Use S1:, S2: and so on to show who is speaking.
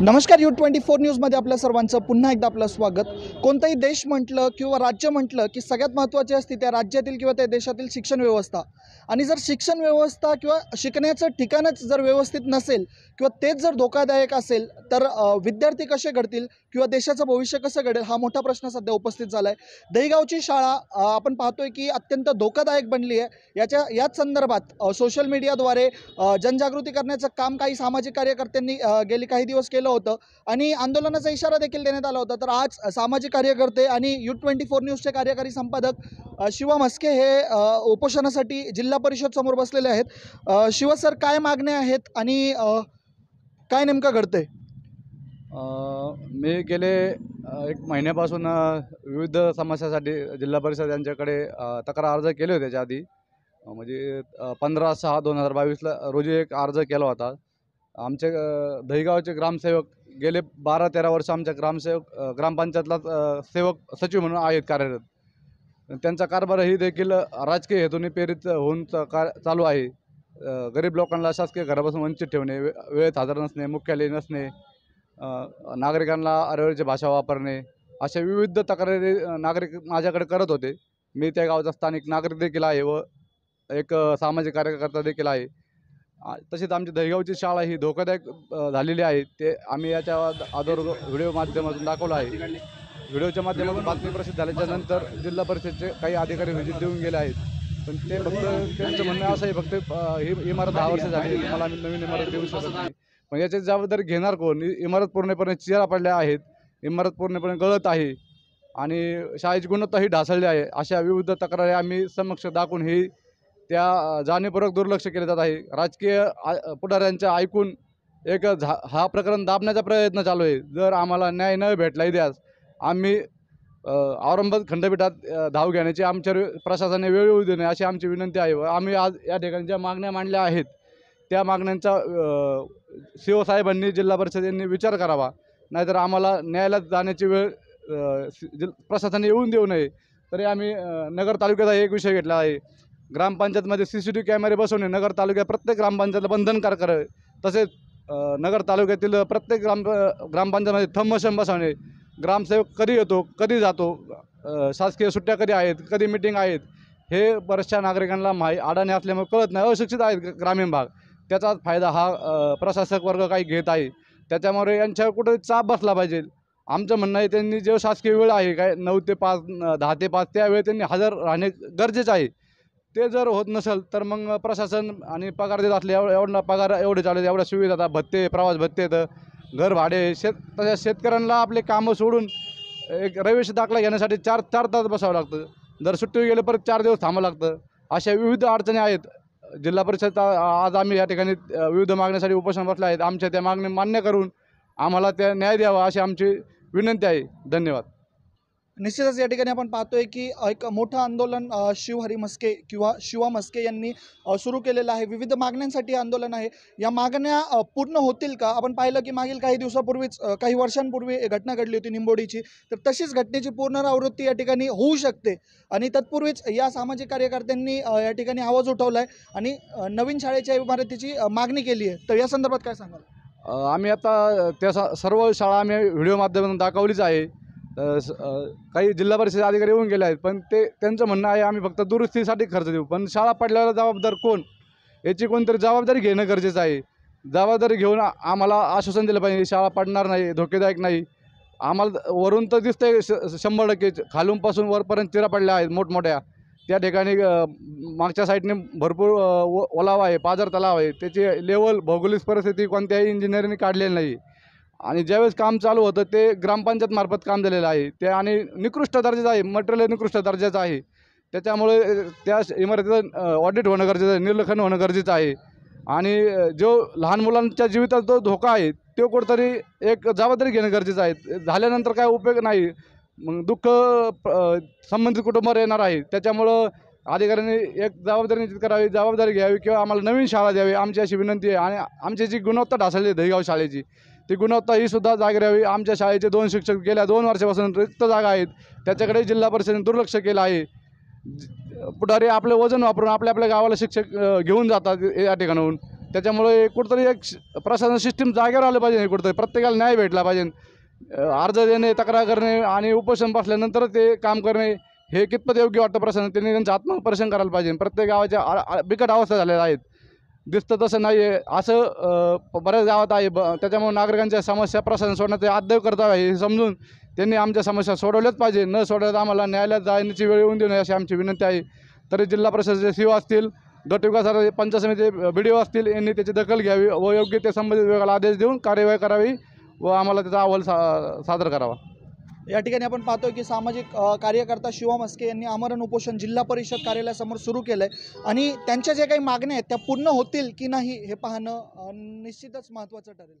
S1: नमस्कार you twenty four न्यूजमध्ये आपल्या सर्वांचं पुन्हा एकदा आपलं स्वागत. कोणताही देश म्हटलं किंवा राज्य म्हटलं की सगळ्यात महत्त्वाची असते त्या राज्यातील किंवा त्या देशातील शिक्षण व्यवस्था. आणि जर शिक्षण व्यवस्था किंवा शिकण्याचं ठिकाणच जर व्यवस्थित नसेल किंवा तेच जर धोकादायक असेल तर विद्यार्थी कसे घडतील किंवा देशाचं भविष्य कसं घडेल हा मोठा प्रश्न सध्या उपस्थित झाला आहे दहीगावची शाळा आपण पाहतोय की अत्यंत धोकादायक बनली आहे. याच्या याच संदर्भात सोशल मीडियाद्वारे जनजागृती करण्याचं काम काही सामाजिक कार्यकर्त्यांनी गेली काही दिवस केलं होतं आणि आंदोलनाचा इशारा देखील देण्यात आला होता. तर आज सामाजिक कार्यकर्ते आणि यू ट्वेंटी फोर न्यूजचे कार्यकारी संपादक शिवा म्हस्के हे उपोषणासाठी जिल्हा परिषद समोर बसलेले आहेत. शिव सर काय मागण्या आहेत आणि काय नेमकं घडतंय?
S2: मी गेले एक महिन्यापासून विविध समस्यासाठी जिल्हा परिषद यांच्याकडे तक्रार अर्ज केले होते त्याच्या आधी. म्हणजे पंधरा सहा दोन हजार बावीसला रोजी एक अर्ज केला होता. आमचे दहीगावचे ग्रामसेवक गेले बारा तेरा वर्ष आमच्या ग्रामसेवक ग्रामपंचायतला सेवक सचिव म्हणून आहेत कार्यरत. त्यांचा कारभारही देखील राजकीय हेतूने प्रेरित होऊन चा कार चालू आहे. गरीब लोकांना शासकीय घरापासून वंचित ठेवणे वे वेळेत हजर नसणे मुख्यालय नसणे नागरिकांना अरवळीची भाषा वापरणे अशा विविध तक्रारी नागरिक माझ्याकडे करत होते. मी त्या गावचा स्थानिक नागरिक देखील आहे व एक सामाजिक कार्यकर्ता देखील आहे. तसेच आमची दहीगावची शाळा ही धोकादायक झालेली आहे. ते आम्ही याच्या आदर व्हिडिओ माध्यमातून दाखवलं आहे. व्हिडिओच्या माध्यमातून बातमी प्रसिद्ध झाल्याच्यानंतर जिल्हा परिषदचे काही अधिकारी व्हिजिट देऊन गेले आहेत. पण ते फक्त त्यांचं म्हणणं असं आहे फक्त ही इमारत दहा वर्ष झाली आहे, आम्ही नवीन इमारत देऊ शकत नाही. पण याची जबाबदारी घेणार कोण? इमारत पूर्णपणे चिरा पडल्या आहेत इमारत पूर्णपणे गळत आहे आणि शाळेची गुणवत्ता ही ढासळली आहे. अशा विविध तक्रारी आम्ही समक्ष दाखवून ही त्या जाणीवपूर्वक दुर्लक्ष केले जात आहे. राजकीय पुढाऱ्यांच्या ऐकून एक झा हा प्रकरण दाबण्याचा प्रयत्न चालू आहे. जर आम्हाला न्याय न भेटला इतिहास आम्ही औरंगाबाद खंडपीठात धाव घेण्याची आमच्या प्रशासनाने वेळ येऊ देणे अशी आमची विनंती आहे व आम्ही आज या ठिकाणी ज्या मागण्या मांडल्या आहेत त्या मागण्यांचा शिवसाहेबांनी जिल्हा परिषद यांनी विचार करावा. नाहीतर आम्हाला न्यायालयात जाण्याची वेळ अ, जिल प्रशासनाने येऊन देऊ नये. तरी आम्ही नगर तालुक्याचा एक विषय घेतला आहे. ग्रामपंचायतमध्ये सी सी टी व्ही कॅमेरे बसवणे नगर तालुक्यात प्रत्येक ग्रामपंचायतला बंधनकारक करावे तसेच नगर तालुक्यातील प्रत्येक ग्राम ग्रामपंचायतमध्ये थंब बसवणे ग्रामसेवक कधी येतो कधी जातो शासकीय सुट्ट्या कधी आहेत कधी मिटिंग आहेत हे बऱ्याचशा नागरिकांना माही अडाणी असल्यामुळे कळत नाही. अशिक्षित आहेत ग्रामीण भाग. त्याचाच फायदा हा प्रशासक वर्ग काही घेत आहे. त्याच्यामुळे यांच्यावर कुठे चाप बसला पाहिजे. आमचं म्हणणं आहे त्यांनी जेव्हा शासकीय वेळ आहे काय नऊ ते पाच दहा ते पाच त्या त्यांनी हजर राहणे गरजेचं आहे. ते जर होत नसेल तर मग प्रशासन आणि पगार देत असले एवढा पगार एवढे चालू एवढ्या सुविधा आता भत्ते प्रवास भत्ते तर घर भाडे शेत तशा शेतकऱ्यांना आपले कामं सोडून एक रविवारी दाखला घेण्यासाठी चार चार तास बसावं लागतं. जर सुट्टी गेले परत चार दिवस थांबावं लागतं. अशा विविध अडचणी आहेत. जिल्हा परिषद आज आम्ही या ठिकाणी विविध मागण्यासाठी उपोषण बसले आहेत. आमच्या त्या मागणी मान्य करून आम्हाला त्या न्याय द्यावा अशी आमची विनंती आहे. धन्यवाद.
S1: निश्चितच या ठिकाणी आपण पाहतोय की एक मोठं आंदोलन शिवहरी मस्के किंवा शिवा मस्के यांनी सुरू केलेलं आहे. विविध मागण्यांसाठी आंदोलन आहे. या मागण्या पूर्ण होतील का? आपण पाहिलं की मागील काही दिवसापूर्वीच काही वर्षांपूर्वी घटना घडली होती निंबोडीची. तर तशीच घटनेची पुनरावृत्ती या ठिकाणी होऊ शकते. आणि तत्पूर्वीच या सामाजिक कार्यकर्त्यांनी या ठिकाणी आवाज उठवला आहे आणि नवीन शाळेच्या इमारतीची मागणी केली आहे. तर या संदर्भात काय सांगाल?
S2: आम्ही आता त्या स- सर्व शाळा आम्ही व्हिडिओ माध्यमातून दाखवलीच आहे. काही जिल्हा परिषद अधिकारी येऊन गेले आहेत पण ते त्यांचं म्हणणं आहे आम्ही फक्त दुरुस्तीसाठी खर्च देऊ. पण शाळा पडल्यावर जबाबदार कोण? याची कोणतरी जबाबदारी घेणं गरजेचं आहे. जबाबदारी घेऊन आम्हाला आश्वासन दिलं पाहिजे शाळा पडणार नाही धोकेदायक नाही. आम्हाला वरून तर दिसतंय श शंभर टक्के खालूनपासून वरपर्यंत चिरा पडल्या आहेत मोठमोठ्या. त्या ठिकाणी मागच्या साईडने भरपूर ओ ओलावा आहे बाजार तलाव आहे. त्याची लेवल भौगोलिक परिस्थिती कोणत्याही इंजिनिअरने काढलेली नाही. आणि ज्यावेळेस काम चालू होतं ते ग्रामपंचायत मार्फत काम झालेलं आहे. ते आणि निकृष्ट दर्जाचं आहे मटेरियल निकृष्ट दर्जाचं आहे. त्याच्यामुळे त्या इमारतीचं ऑडिट होणं गरजेचं आहे निर्लखन होणं गरजेचं आहे. आणि जो लहान मुलांच्या जीवितात जो धोका आहे तो कुठंतरी एक जबाबदारी घेणं गरजेचं आहे. झाल्यानंतर काय उपयोग नाही. मग दुःख संबंधित कुटुंबावर येणार आहे. त्याच्यामुळं अधिकाऱ्यांनी एक जबाबदारी निश्चित करावी जबाबदारी घ्यावी किंवा आम्हाला नवीन शाळा द्यावी आमची अशी विनंती आहे. आणि आमची जी गुणवत्ता ढासळली दहीगाव शाळेची ती गुणवत्ता ही सुद्धा जागी राहावी आमच्या शाळेचे दोन शिक्षक गेल्या दोन वर्षापासून रिक्त जागा आहेत. त्याच्याकडे जिल्हा परिषदेने दुर्लक्ष केलं आहे. ज- पुढारी आपलं वजन वापरून आपल्या आपल्या गावाला शिक्षक घेऊन जातात या ठिकाणाहून. त्याच्यामुळे कुठंतरी एक श- प्रशासन सिस्टीम जागेवर आलं पाहिजे कुठंतरी. प्रत्येकाला न्याय भेटला पाहिजे. अर्ज देणे तक्रार करणे आणि उपोषण बसल्यानंतर ते काम करणे हे कितपत योग्य वाटतं प्रशासन? त्यांनी त्यांचं आत्मपरीक्षण करायला पाहिजे. प्रत्येक गावाच्या आ- बिकट अवस्था झालेल्या आहेत. दिसतं तसं नाही आहे असं बऱ्याच गावात आहे. ब त्याच्यामुळे नागरिकांच्या समस्या प्रशासन सोडण्याचे अद्याप करत आहे हे समजून त्यांनी आमच्या समस्या सोडवल्याच पाहिजे. न सोडल्यास आम्हाला न्यायालयात जाण्याची वेळ येऊन देऊ नये अशी आमची विनंती आहे. तरी जिल्हा परिषदेचे सीओ असतील गट विकासाचे पंचायत समिती बी डी ओ असतील यांनी त्याची दखल घ्यावी व योग्य ते संबंधित विभागाला आदेश देऊन कार्यवाही करावी व आम्हाला त्याचा अहवाल सा सादर करावा.
S1: या ठिकाणी आपण पाहतोय की सामाजिक कार्यकर्ता शिवा मस्के यांनी आमरण उपोषण जिल्हा परिषद कार्यालयासमोर सुरू केलं आहे आणि त्यांच्या ज्या काही मागण्या आहेत त्या पूर्ण होतील की नाही हे पाहणं निश्चितच महत्त्वाचं ठरेल.